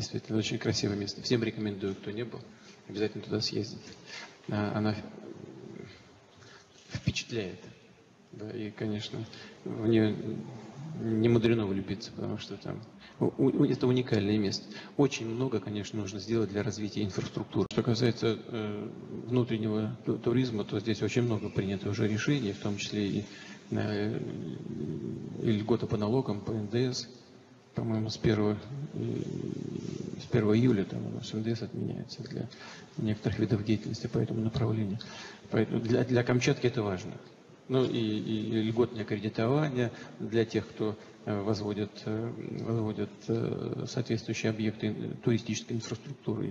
Действительно, очень красивое место. Всем рекомендую, кто не был, обязательно туда съездить. А, Она впечатляет. Да, и, конечно, в нее не мудрено влюбиться, потому что там это уникальное место. Очень много, конечно, нужно сделать для развития инфраструктуры. Что касается э, внутреннего ту- туризма, то здесь очень много принято уже решений, в том числе и, э, и льгота по налогам, по НДС. По-моему, с 1, с 1 июля там у нас НДС отменяется для некоторых видов деятельности по этому направлению. Поэтому для, для Камчатки это важно. Ну и, и льготное кредитование для тех, кто э, возводит, э, возводит э, соответствующие объекты туристической инфраструктуры.